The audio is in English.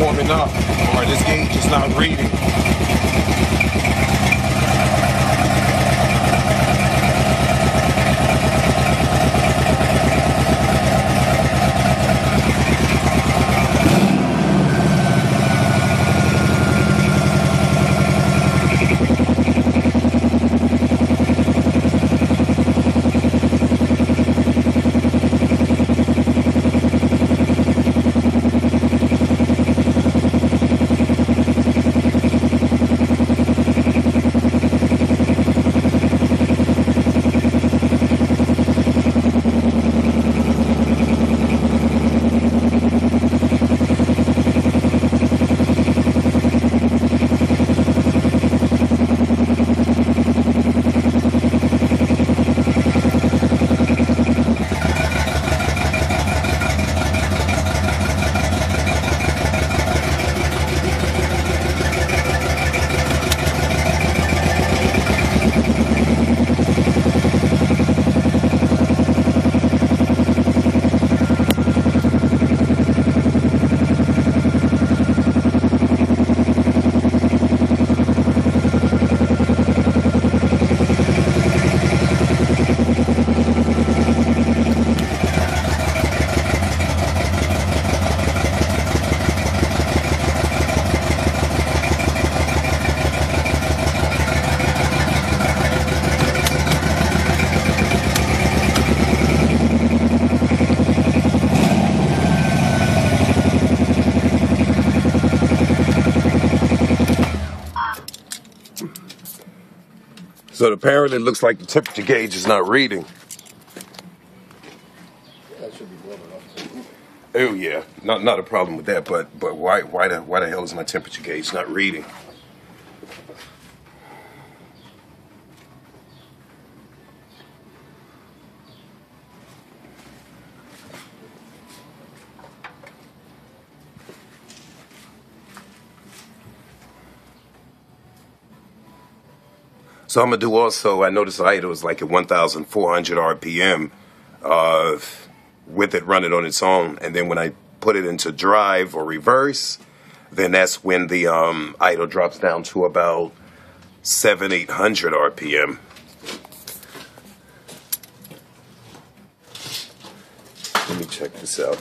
warming up, or this gauge is not reading. So apparently it looks like the temperature gauge is not reading. Oh yeah, not not a problem with that. But but why why the why the hell is my temperature gauge not reading? So I'm gonna do also. I noticed the idle is like at 1,400 RPM, uh, with it running on its own, and then when I put it into drive or reverse, then that's when the um, idle drops down to about seven, eight hundred RPM. Let me check this out.